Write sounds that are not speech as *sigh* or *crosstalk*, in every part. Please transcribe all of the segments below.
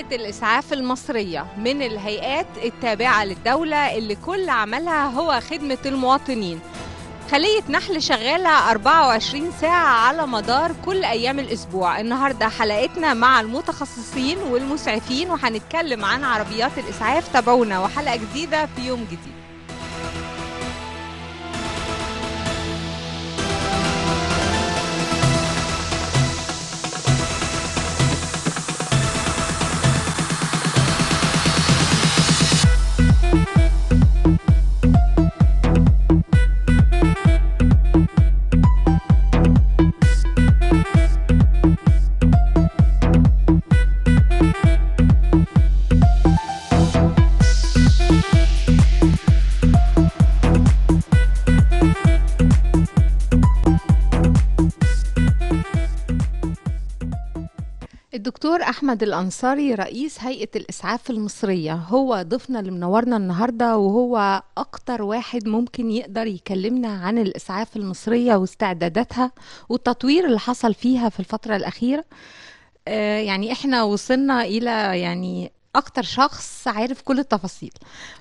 هيئة الإسعاف المصرية من الهيئات التابعة للدولة اللي كل عملها هو خدمة المواطنين. خلية نحل شغالة 24 ساعة على مدار كل أيام الأسبوع. النهاردة حلقتنا مع المتخصصين والمسعفين وهنتكلم عن عربيات الإسعاف تابعونا وحلقة جديدة في يوم جديد. الدكتور أحمد الأنصاري رئيس هيئة الإسعاف المصرية. هو ضيفنا اللي منورنا النهارده وهو أكتر واحد ممكن يقدر يكلمنا عن الإسعاف المصرية واستعداداتها والتطوير اللي حصل فيها في الفترة الأخيرة. آه يعني إحنا وصلنا إلى يعني أكتر شخص عارف كل التفاصيل.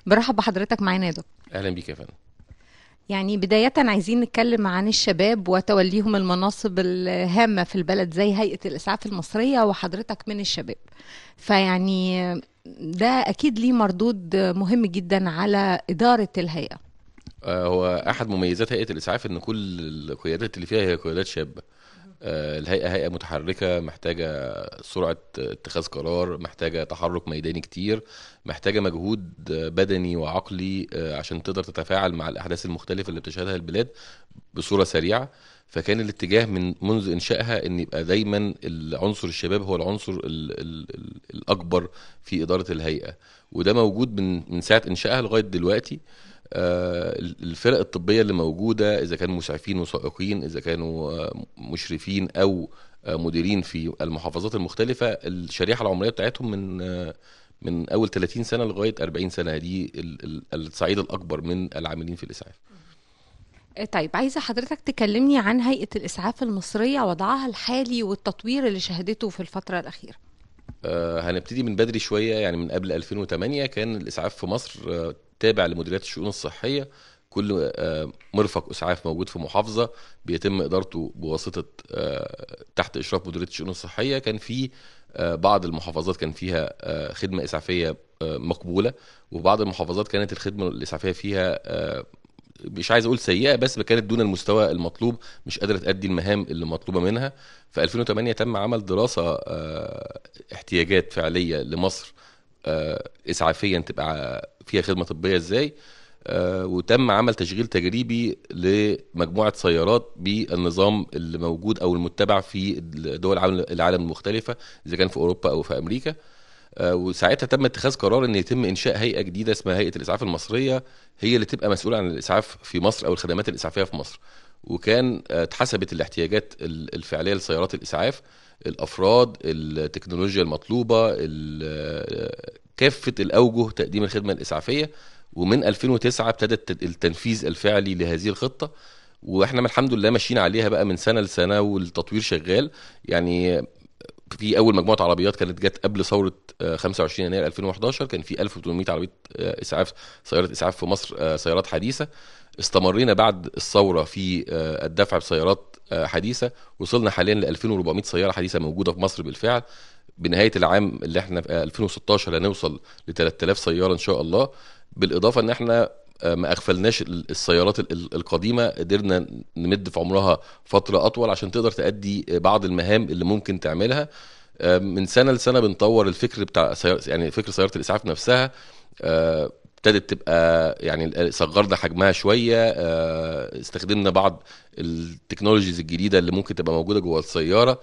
برحب بحضرتك معانا يا دكتور. أهلا بيك يا فندم. يعني بداية عايزين نتكلم عن الشباب وتوليهم المناصب الهامة في البلد زي هيئة الإسعاف المصرية وحضرتك من الشباب. فيعني ده أكيد ليه مردود مهم جدا على إدارة الهيئة. آه، هو أحد مميزات هيئة الإسعاف إن كل القيادات اللي فيها هي قيادات شابة. آه، الهيئة هيئة متحركة محتاجة سرعة اتخاذ قرار محتاجة تحرك ميداني كتير محتاجة مجهود بدني وعقلي آه، عشان تقدر تتفاعل مع الأحداث المختلفة اللي بتشهدها البلاد بصورة سريعة. فكان الاتجاه من منذ إنشائها إن يبقى دايما العنصر الشباب هو العنصر ال ال ال الأكبر في إدارة الهيئة. وده موجود من من ساعة إنشائها لغاية دلوقتي. آه، الفرق الطبية اللي موجودة إذا كانوا مسعفين وسائقين إذا كانوا آه، مشرفين أو آه، مديرين في المحافظات المختلفة الشريحة العمرية بتاعتهم من آه، من أول 30 سنة لغاية 40 سنة. دي ال- ال- الصعيد الأكبر من العاملين في الإسعاف. آه، طيب عايزة حضرتك تكلمني عن هيئة الإسعاف المصرية وضعها الحالي والتطوير اللي شهدته في الفترة الأخيرة. آه، هنبتدي من بدري شوية يعني من قبل 2008 كان الإسعاف في مصر آه، تابع لمديريات الشؤون الصحية. كل آه، مرفق اسعاف موجود في محافظة بيتم ادارته بواسطة آه، تحت اشراف مديرية الشؤون الصحية. كان في آه، بعض المحافظات كان فيها خدمة اسعافية مقبولة وبعض المحافظات كانت الخدمة الاسعافية فيها مش عايز أقول سيئة بس كانت دون المستوى المطلوب مش قادرة تأدي المهام اللي مطلوبة منها. في 2008 تم عمل دراسة احتياجات فعلية لمصر اسعافيا تبقى فيها خدمة طبية إزاي؟ آه، وتم عمل تشغيل تجريبي لمجموعة سيارات بالنظام اللي موجود أو المتبع في دول العالم المختلفة إذا كان في أوروبا أو في أمريكا. آه، وساعتها تم اتخاذ قرار إن يتم إنشاء هيئة جديدة اسمها هيئة الإسعاف المصرية هي اللي تبقى مسؤولة عن الإسعاف في مصر أو الخدمات الإسعافية في مصر. وكان آه، اتحسبت الاحتياجات ال- الفعلية لسيارات الإسعاف الأفراد التكنولوجيا المطلوبة ال- كافة الأوجه تقديم الخدمة الإسعافية ومن 2009 ابتدى الت- التنفيذ الفعلي لهذه الخطة وإحنا الحمد لله ماشيين عليها بقى من سنة لسنة والتطوير شغال. يعني في أول مجموعة عربيات كانت جت قبل ثورة آه، 25 يناير 2011 كان في 1800 عربية آه، إسعاف سيارات إسعاف في مصر آه، سيارات حديثة. استمرينا بعد الثورة في آه، الدفع بسيارات آه، حديثة. وصلنا حاليا ل 2400 سيارة حديثة موجودة في مصر بالفعل. بنهاية العام اللي إحنا في آه، 2016 هنوصل ل 3000 سيارة إن شاء الله بالإضافة إن إحنا آه، ما أغفلناش ال- السيارات ال- ال- القديمة قدرنا نمد في عمرها فترة أطول عشان تقدر تأدي بعض المهام اللي ممكن تعملها. آه، من سنة لسنة بنطور الفكر بتاع يعني فكر سيارة الإسعاف نفسها. آه، ابتدت تبقى يعني صغرنا حجمها شوية. آه، استخدمنا بعض التكنولوجيز الجديدة اللي ممكن تبقى موجودة جوه السيارة.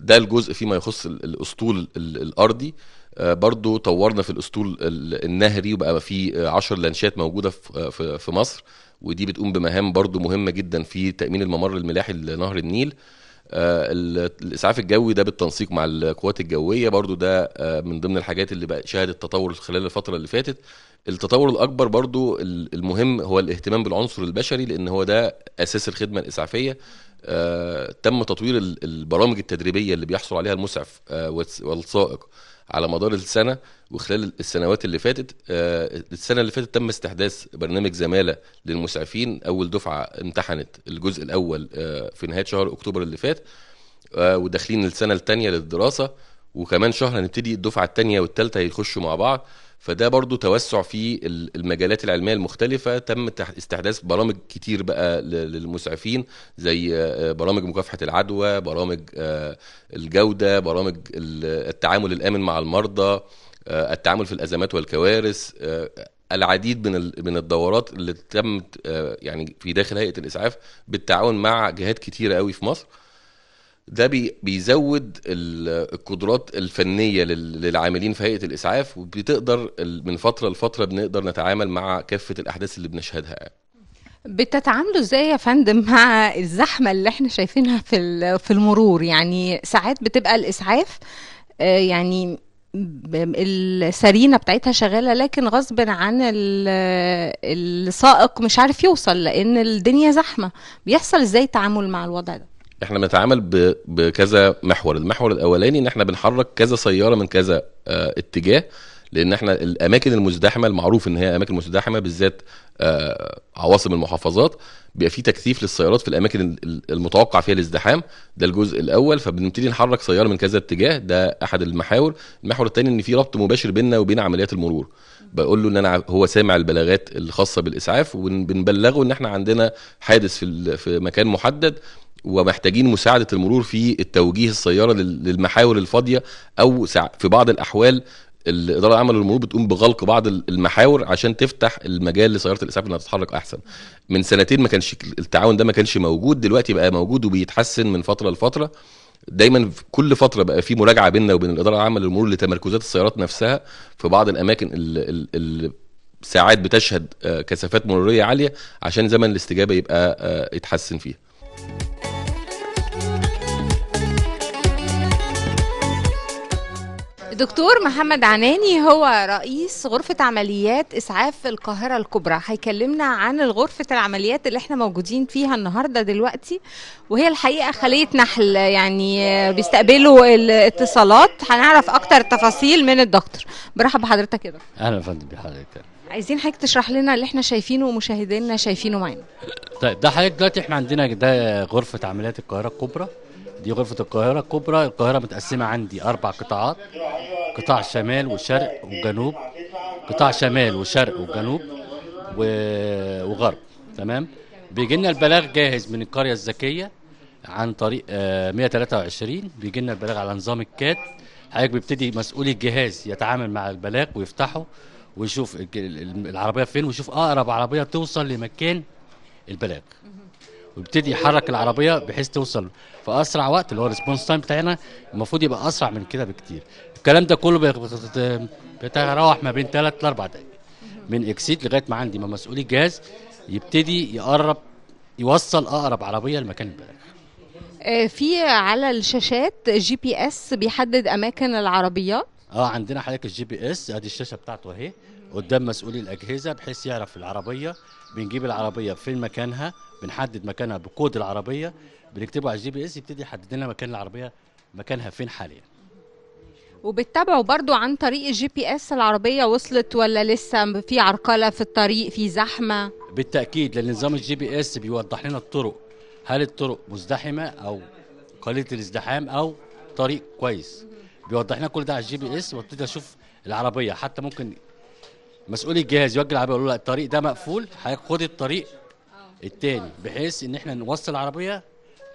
ده الجزء فيما يخص ال- الأسطول ال- الأرضي. آه، برضو طورنا في الأسطول ال- النهري وبقى في آه، عشر لانشات موجودة في- في مصر ودي بتقوم بمهام برضو مهمة جدا في تأمين الممر الملاحي لنهر النيل. آه، ال- الإسعاف الجوي ده بالتنسيق مع القوات الجوية. برضو ده آه، من ضمن الحاجات اللي بقى شهدت تطور خلال الفترة اللي فاتت. التطور الأكبر برضو ال- المهم هو الاهتمام بالعنصر البشري لأن هو ده أساس الخدمة الإسعافية. آه، تم تطوير ال- البرامج التدريبية اللي بيحصل عليها المسعف آه، والس- والسائق على مدار السنة وخلال السنوات اللي فاتت. آه، السنة اللي فاتت تم استحداث برنامج زمالة للمسعفين. أول دفعة امتحنت الجزء الأول آه، في نهاية شهر أكتوبر اللي فات آه، وداخلين السنة الثانية للدراسة. وكمان شهر هنبتدي الدفعة الثانية والثالثه هيخشوا مع بعض. فده برضو توسع في ال- المجالات العلمية المختلفة. تم تح- استحداث برامج كتير بقى للمسعفين زي آه، برامج مكافحة العدوى برامج آه، الجودة برامج ال- التعامل الآمن مع المرضى آه، التعامل في الأزمات والكوارث آه، العديد من من الدورات اللي تم يعني في داخل هيئة الإسعاف بالتعاون مع جهات كتيرة قوي في مصر. ده بي بيزود ال- القدرات الفنية لل- للعاملين في هيئة الإسعاف وبتقدر من فترة لفترة بنقدر نتعامل مع كافة الأحداث اللي بنشهدها. بتتعاملوا إزاي يا فندم مع الزحمة اللي إحنا شايفينها في في المرور؟ يعني ساعات بتبقى الإسعاف آه، يعني السرينة بتاعتها شغالة لكن غصب عن ال- السائق مش عارف يوصل لأن الدنيا زحمة. بيحصل إزاي التعامل مع الوضع ده؟ إحنا بنتعامل بكذا محور. المحور الأولاني إن إحنا بنحرك كذا سيارة من كذا آه، اتجاه لأن إحنا الأماكن المزدحمة المعروف إن هي أماكن مزدحمة بالذات آه، عواصم المحافظات بيبقى في تكثيف للسيارات في الأماكن ال- ال- المتوقع فيها الازدحام. ده الجزء الأول. فبنبتدي نحرك سيارة من كذا اتجاه. ده أحد المحاور. المحور الثاني إن في ربط مباشر بيننا وبين عمليات المرور. بقول له إن أنا هو سامع البلاغات الخاصة بالإسعاف وبنبلغه إن إحنا عندنا حادث في في مكان محدد. ومحتاجين مساعدة المرور في التوجيه السيارة لل- للمحاور الفاضية أو في بعض الأحوال الاداره العامه للمرور بتقوم بغلق بعض ال- المحاور عشان تفتح المجال لسيارة الإسعاف إنها تتحرك أحسن. من سنتين ما كانش التعاون ده ما كانش موجود دلوقتي بقى موجود وبيتحسن من فترة لفترة. دايما كل فترة بقى في مراجعة بيننا وبين الإدارة العامة للمرور لتمركزات السيارات نفسها. في بعض الأماكن ال ال ساعات بتشهد آه، كثافات مرورية عالية عشان زمن الاستجابة يبقى آه، يتحسن فيها. دكتور محمد عناني هو رئيس غرفة عمليات إسعاف القاهرة الكبرى. هيكلمنا عن غرفة العمليات اللي إحنا موجودين فيها النهاردة دلوقتي وهي الحقيقة خلية نحل. يعني بيستقبلوا الاتصالات. هنعرف أكتر تفاصيل من الدكتور. برحب بحضرتك كده أهلا يا فندم بحضرتك. عايزين حضرتك تشرح لنا اللي إحنا شايفينه ومشاهدينا شايفينه معانا. طيب ده حضرتك دلوقتي إحنا عندنا ده غرفة عمليات القاهرة الكبرى. دي غرفة القاهرة. الكبرى القاهرة متقسمة عندي أربع قطاعات. قطاع شمال وشرق وجنوب. قطاع شمال وشرق وجنوب. وغرب. تمام؟ بيجي لنا البلاغ جاهز من القرية الذكية عن طريق آه، 123 بيجي لنا البلاغ على نظام الكات حضرتك بيبتدي مسؤول الجهاز يتعامل مع البلاغ ويفتحه ويشوف الج- ال- العربية فين ويشوف أقرب عربية توصل لمكان البلاغ. ويبتدي يحرك العربية بحيث توصل في اسرع وقت اللي هو ال response time بتاعنا المفروض يبقى أسرع من كده بكتير. الكلام ده كله بيتراوح ما بين 3 ل 4 دقائق من اكسيد لغاية ما عندي ما مسؤول الجهاز يبتدي يقرب يوصل أقرب عربية لمكان البلاغ آه، في على الشاشات GPS بيحدد أماكن العربيات آه عندنا حضرتك ال GPS أدي الشاشة بتاعته أهي. قدام مسؤولي الأجهزة بحيث يعرف العربية. بنجيب العربية فين مكانها بنحدد مكانها بكود العربية بنكتبه على ال GPS يبتدي يحدد لنا مكان العربية مكانها فين حاليا. وبتتابعوا برضو عن طريق ال GPS العربية وصلت ولا لسه في عرقلة في الطريق في زحمة؟ بالتأكيد لأن نظام ال GPS بيوضح لنا الطرق. هل الطرق مزدحمة أو قليله الازدحام أو طريق كويس؟ بيوضح لنا كل ده على ال GPS وابتدي أشوف العربية. حتى ممكن مسؤول الجهاز يوجه العربية يقول له الطريق ده مقفول حضرتك خد الطريق التاني بحيث إن إحنا نوصل العربية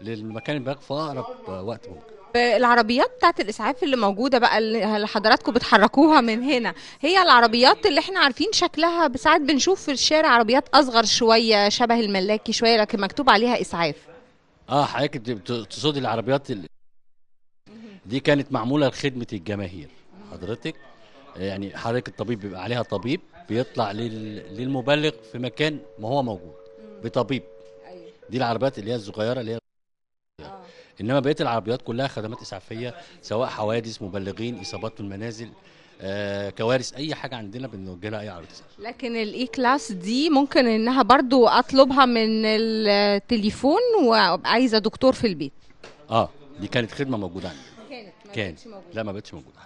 للمكان الباقي في أقرب وقت ممكن. العربيات بتاعت الإسعاف اللي موجودة بقى اللي حضراتكم بتحركوها من هنا هي العربيات اللي إحنا عارفين شكلها ساعات بنشوف في الشارع عربيات أصغر شوية شبه الملاكي شوية لكن مكتوب عليها إسعاف. آه حضرتك تقصدي العربيات ال... دي كانت معمولة لخدمة الجماهير. حضرتك؟ يعني حضرتك الطبيب بيبقى عليها طبيب بيطلع لل... للمبلغ في مكان ما هو موجود بطبيب. دي العربيات اللي هي الصغيرة اللي هي إنما بقية العربيات كلها خدمات إسعافية سواء حوادث مبلغين إصابات في المنازل آه كوارث أي حاجة عندنا بنوجه لها أي عربية لكن ال E class دي ممكن إنها برضو أطلبها من التليفون وعايزة دكتور في البيت. آه دي كانت خدمة موجودة عندنا كانت ما كان بقتش موجودة. لا ما بقتش موجودة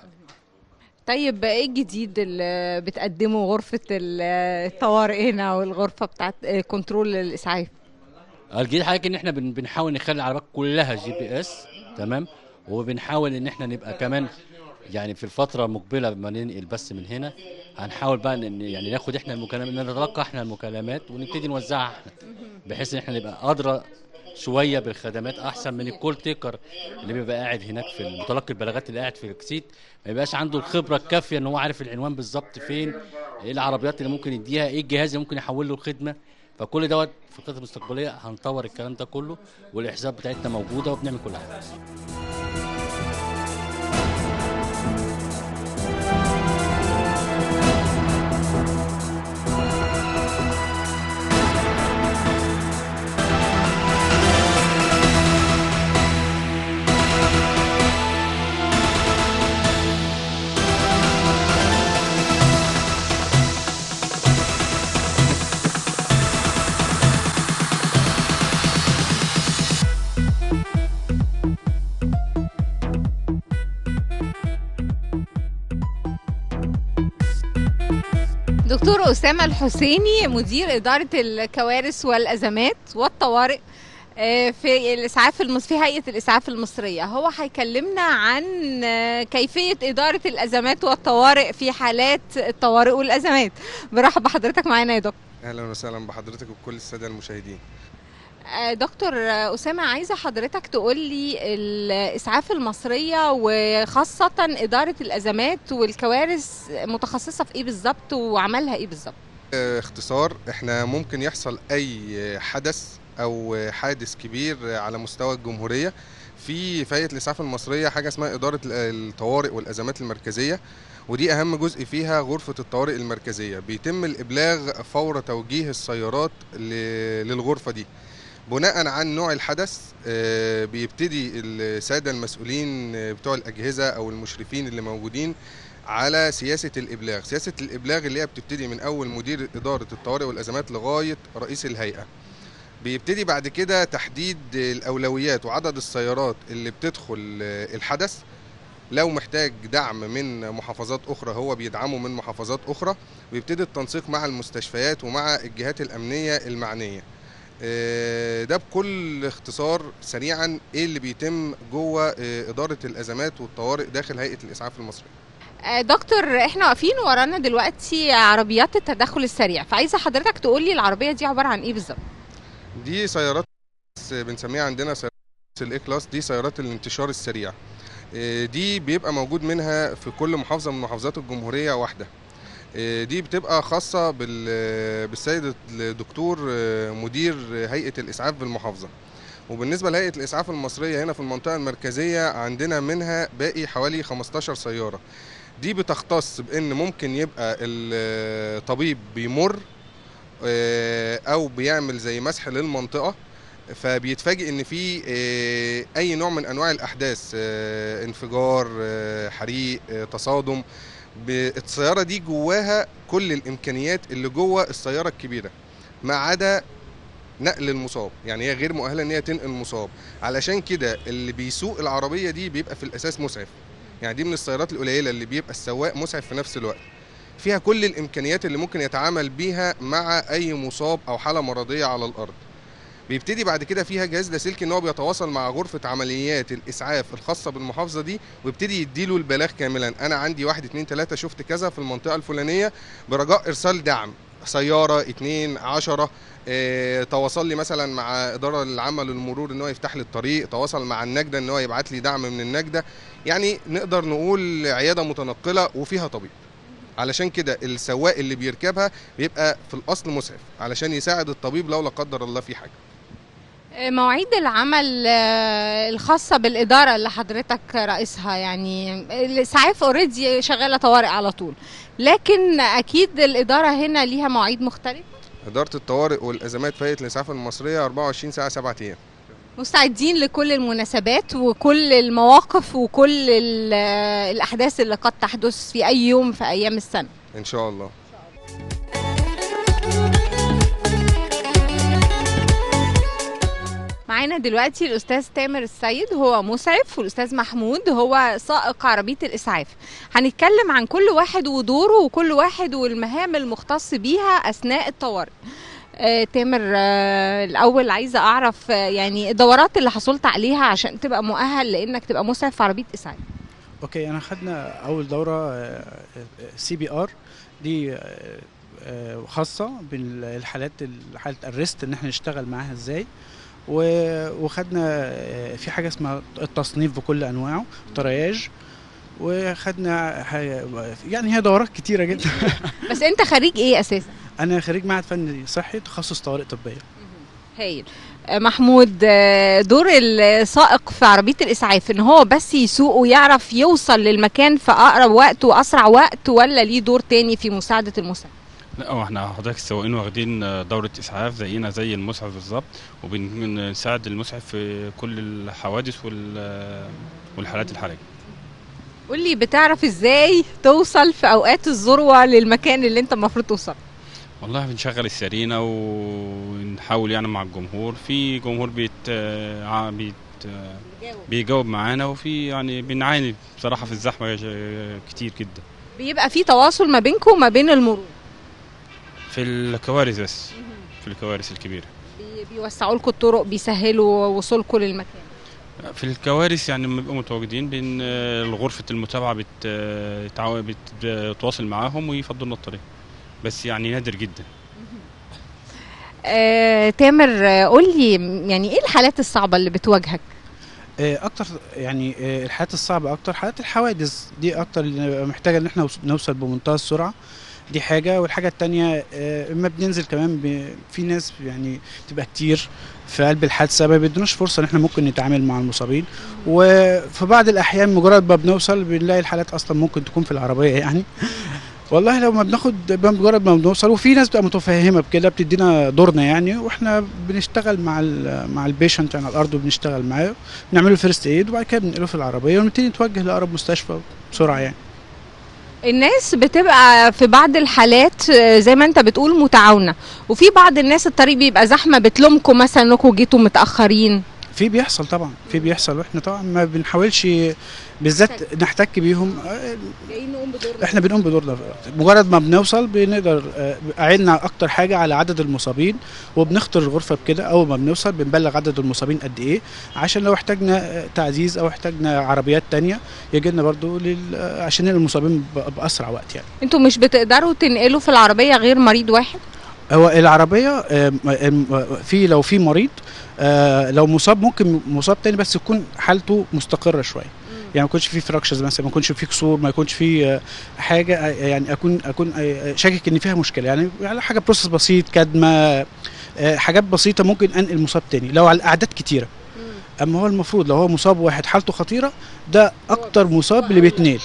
طيب إيه الجديد اللي بتقدمه غرفة الطوارئ هنا والغرفة بتاعت control الإسعاف؟ الجديد حضرتك إن إحنا بن- بنحاول نخلي العربيات كلها GPS تمام؟ وبنحاول إن إحنا نبقى كمان يعني في الفترة المقبلة لما ننقل بس من هنا. هنحاول بقى إن يعني ناخد إحنا المكالمات نتلقى إحنا المكالمات ونبتدي نوزعها إحنا بحيث إن إحنا نبقى أدرى شوية بالخدمات أحسن من ال call taker اللي بيبقى قاعد هناك في متلقي البلاغات اللي قاعد في الكسيت. ما يبقاش عنده الخبرة الكافية إن هو عارف العنوان بالظبط فين إيه العربيات اللي ممكن يديها إيه الجهاز اللي ممكن يحول له الخدمة. فكل دوت في الخطط المستقبلية هنطور الكلام ده كله والاحساب بتاعتنا موجودة وبنعمل كل حاجة. دكتور أسامة الحسيني مدير إدارة الكوارث والأزمات والطوارئ آه، في الإسعاف المص... في هيئة الإسعاف المصرية. هو هيكلمنا عن آه، كيفية إدارة الأزمات والطوارئ في حالات الطوارئ والأزمات. برحب بحضرتك معانا يا دكتور. أهلا وسهلا بحضرتك وبكل السادة المشاهدين. دكتور آه، أسامة عايزة حضرتك تقول لي الإسعاف المصرية وخاصة إدارة الأزمات والكوارث متخصصة في إيه بالظبط وعملها إيه بالظبط؟ آه، اختصار إحنا ممكن يحصل أي حدث أو حادث كبير على مستوى الجمهورية. في هيئه الإسعاف المصرية حاجة اسمها ال- الطوارئ والأزمات المركزية ودي أهم جزء فيها غرفة الطوارئ المركزية. بيتم الإبلاغ فور توجيه السيارات ل- للغرفة دي. بناء عن نوع الحدث آه، بيبتدي الساده المسؤولين آه، بتوع الأجهزة أو المشرفين اللي موجودين على سياسة الإبلاغ. سياسة الإبلاغ اللي هي بتبتدي من أول مدير إدارة الطوارئ والأزمات لغاية رئيس الهيئة. بيبتدي بعد كده تحديد الأولويات وعدد السيارات اللي بتدخل آه، الحدث. لو محتاج دعم من محافظات أخرى هو بيدعمه من محافظات أخرى. ويبتدي التنسيق مع المستشفيات ومع الجهات الأمنية المعنية. ده بكل اختصار سريعا إيه اللي بيتم جوه آه، إدارة الأزمات والطوارئ داخل هيئة الإسعاف المصرية. آه، دكتور إحنا واقفين ورانا دلوقتي عربيات التدخل السريع. فعايزة حضرتك تقول لي العربية دي عبارة عن إيه بالظبط؟ دي سيارات بنسميها عندنا سيارات ال E class دي سيارات الانتشار السريع. آه، دي بيبقى موجود منها في كل محافظة من محافظات الجمهورية واحدة. آه، دي بتبقى خاصة بال- بالسيد الدكتور آه، مدير هيئة الإسعاف بالمحافظه وبالنسبة لهيئة الإسعاف المصرية هنا في المنطقة المركزية عندنا منها باقي حوالي 15 سيارة. دي بتختص بإن ممكن يبقى الطبيب بيمر آه، أو بيعمل زي مسح للمنطقة فبيتفاجئ إن في آه، أي نوع من أنواع الأحداث آه، انفجار آه، حريق آه، تصادم. السياره دي جواها كل الإمكانيات اللي جوه السيارة الكبيرة ما عدا نقل المصاب. يعني هي غير مؤهلة إن هي تنقل مصاب. علشان كده اللي بيسوق العربية دي بيبقى في الأساس مسعف. يعني دي من السيارات القليلة اللي بيبقى السواق مسعف في نفس الوقت. فيها كل الإمكانيات اللي ممكن يتعامل بيها مع أي مصاب أو حالة مرضية على الأرض. بيبتدي بعد كده فيها جهاز لاسلكي إن هو بيتواصل مع غرفة عمليات الإسعاف الخاصة بالمحافظة دي ويبتدي يديله البلاغ كاملا. أنا عندي واحد اتنين تلاتة شفت كذا في المنطقة الفلانية برجاء إرسال دعم سيارة اتنين عشرة آه تواصل لي مثلا مع إدارة العمل والمرور إن هو يفتح لي الطريق تواصل مع النجدة إن هو يبعت لي دعم من النجدة. يعني نقدر نقول عيادة متنقلة وفيها طبيب. علشان كده السواق اللي بيركبها بيبقى في الأصل مسعف علشان يساعد الطبيب لو لا قدر الله في حاجة. مواعيد العمل آه، الخاصة بالإدارة اللي حضرتك رئيسها يعني الاسعاف اوريدي شغالة طوارئ على طول. لكن أكيد الإدارة هنا ليها مواعيد مختلفة. إدارة الطوارئ والأزمات في هيئه الاسعاف المصريه 24 ساعة 7 أيام. مستعدين لكل المناسبات وكل المواقف وكل ال- الأحداث اللي قد تحدث في أي يوم في أيام السنة. إن شاء الله. معانا دلوقتي الأستاذ تامر السيد هو مسعف والأستاذ محمود هو سائق عربية الإسعاف. هنتكلم عن كل واحد ودوره وكل واحد والمهام المختص بيها أثناء الطوارئ. آه، تامر آه، الأول عايزة أعرف آه، يعني الدورات اللي حصلت عليها عشان تبقى مؤهل لأنك تبقى مسعف في عربية إسعاف. okay أنا خدنا أول دورة CPR. دي آه، آه، خاصة بالحالات حالة ال arrest إن إحنا نشتغل معاها إزاي. وخدنا آه، في حاجة اسمها التصنيف بكل أنواعه triage وخدنا يعني هي دورات كتيرة جدا. *laughs* بس أنت خريج إيه أساسا؟ أنا خريج معهد فني صحي تخصص طوارئ طبية. هايل. آه، محمود آه، دور السائق في عربية الإسعاف إن هو بس يسوق ويعرف يوصل للمكان في أقرب وقت وأسرع وقت ولا ليه دور تاني في مساعدة المسعف؟ لا هو إحنا حضرتك السواقين واخدين دورة إسعاف زينا زي المسعف بالظبط وبنساعد المسعف في كل الحوادث وال- والحالات الحرجة. قولي بتعرف إزاي توصل في أوقات الذروة للمكان اللي أنت المفروض توصل؟ والله بنشغل السرينة ونحاول يعني مع الجمهور. في جمهور بيت ع- بيت بيجاوب. معانا وفي يعني بنعاني بصراحة في الزحمة ج- كتير جدا. بيبقى في تواصل ما بينكم وما بين المرور. في الكوارث بس في الكوارث الكبيرة. بي- بيوسعوا لكم الطرق بيسهلوا وصولكم للمكان. في الكوارث يعني لما بيبقوا متواجدين بين المتابعة بت- بتعا- بتتواصل معاهم ويفضلوا لنا الطريق. بس يعني نادر جدا. آه، تامر آه، قولي يعني إيه الحالات الصعبة اللي بتواجهك؟ آه، أكتر يعني آه، الحالات الصعبة أكتر حالات الحوادث. دي أكتر اللي محتاجة إن إحنا وص- نوصل بمنتهى السرعة. دي حاجة والحاجة التانية آه، اما بننزل كمان. في ناس يعني بتبقى كتير في قلب الحادثة ما بيدوناش فرصة إن إحنا ممكن نتعامل مع المصابين. وفي بعض الأحيان مجرد ما بنوصل بنلاقي الحالات أصلا ممكن تكون في العربية يعني. *laughs* والله لو ما بناخد بمجرد ما بنوصل وفي ناس بتبقى متفهمة بكده بتدينا دورنا يعني. وإحنا بنشتغل مع ال *laughs* مع ال patient على الأرض وبنشتغل معاه بنعمله first aid وبعد كده بننقله في العربية ونبتدي نتوجه لأقرب مستشفى بسرعة يعني. الناس بتبقى في بعض الحالات آه، زي ما انت بتقول متعاونة. وفي بعض الناس الطريق بيبقى زحمة بتلومكم مثلا انكم جيتوا متأخرين. في بيحصل طبعا في بيحصل وإحنا طبعا ما بنحاولش بالذات نحتك بيهم. إحنا بنقوم بدورنا مجرد ما بنوصل بنقدر آه، قعدنا أكتر حاجة على عدد المصابين وبنختار الغرفة بكده. أول ما بنوصل بنبلغ عدد المصابين قد إيه عشان لو احتاجنا آه، تعزيز أو احتاجنا عربيات تانية يجي لنا برضو لل... آه، عشان المصابين بأسرع وقت يعني. أنتوا مش بتقدروا تنقلوا في العربية غير مريض واحد؟ هو العربية في لو في مريض آه، لو مصاب ممكن مصاب تاني بس يكون حالته مستقرة شوية. يعني ما يكونش فيه fractures مثلا ما يكونش فيه كسور ما يكونش فيه آه، حاجة آه، يعني أكون أكون شاكك إن فيها مشكلة. يعني يعني حاجة bruises بسيط كدمة حاجات بسيطة ممكن أنقل مصاب تاني لو على الاعداد كتيرة. أما هو المفروض لو هو مصاب واحد حالته خطيرة ده أكتر مصاب اللي بيتنقل.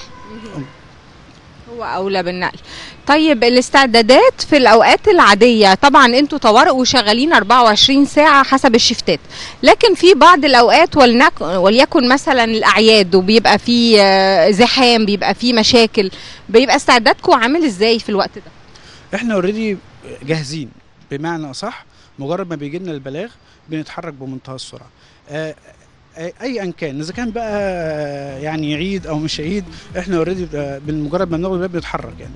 هو اولى بالنقل. طيب الاستعدادات في الأوقات العادية. طبعا أنتوا طوارئ وشغالين 24 ساعة حسب الشفتات لكن في بعض الأوقات ولنك وليكن مثلا الأعياد وبيبقى في آه، زحام بيبقى في مشاكل بيبقى استعدادكم عامل إزاي في الوقت ده؟ إحنا اوريدي جاهزين. بمعنى صح مجرد ما بيجي لنا البلاغ بنتحرك بمنتهى السرعة. آه، آه، ايا كان. إذا كان بقى آه، يعني عيد أو مش عيد إحنا اوريدي بمجرد ما بناخد الباب بنتحرك يعني.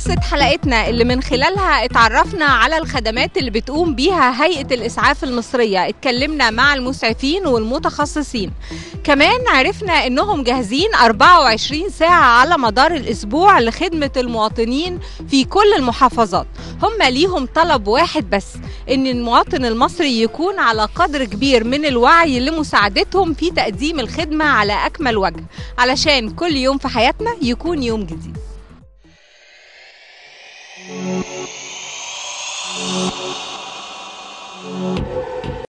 خلصت حلقتنا اللي من خلالها اتعرفنا على الخدمات اللي بتقوم بيها هيئة الإسعاف المصرية. اتكلمنا مع المسعفين والمتخصصين. كمان عرفنا إنهم جاهزين 24 ساعة على مدار الأسبوع لخدمة المواطنين في كل المحافظات. هم ليهم طلب واحد بس إن المواطن المصري يكون على قدر كبير من الوعي لمساعدتهم في تقديم الخدمة على أكمل وجه علشان كل يوم في حياتنا يكون يوم جديد. Thank you.